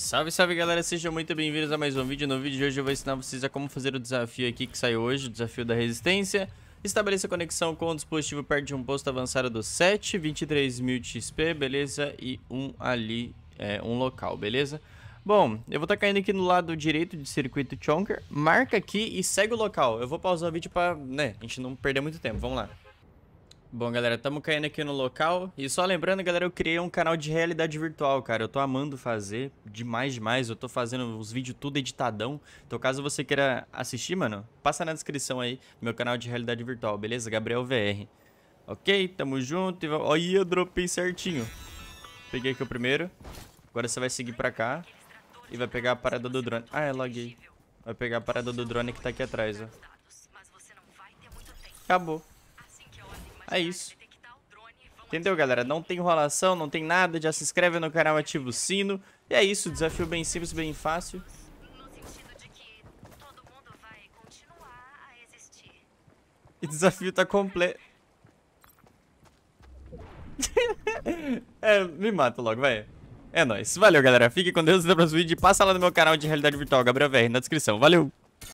Salve, salve galera, sejam muito bem-vindos a mais um vídeo. No vídeo de hoje eu vou ensinar vocês a como fazer o desafio aqui que saiu hoje, o desafio da resistência. Estabeleça conexão com o dispositivo perto de um posto avançado do 7, 23 mil XP, beleza? E um ali, é, um local, beleza? Bom, eu vou estar tá caindo aqui no lado direito de circuito Chonker, marca aqui e segue o local. Eu vou pausar o vídeo pra, né, a gente não perder muito tempo, vamos lá. Bom, galera, estamos caindo aqui no local. E só lembrando, galera, eu criei um canal de realidade virtual, cara. Eu tô amando fazer, demais, demais. Eu tô fazendo os vídeos tudo editadão. Então, caso você queira assistir, mano, passa na descrição aí meu canal de realidade virtual, beleza? Gabriel VR. Ok, tamo junto. Olha, eu dropei certinho. Peguei aqui o primeiro. Agora você vai seguir pra cá. E vai pegar a parada do drone. Ah, é, loguei. Vai pegar a parada do drone que tá aqui atrás, ó. Acabou. É isso. Entendeu, galera? Não tem enrolação, não tem nada. Já se inscreve no canal, ativa o sino. E é isso, desafio bem simples, bem fácil. E desafio tá completo. é, me mata logo, vai. É nóis. Valeu, galera. Fique com Deus. Até o próximo vídeo. Passa lá no meu canal de realidade virtual, Gabriel VR, na descrição. Valeu!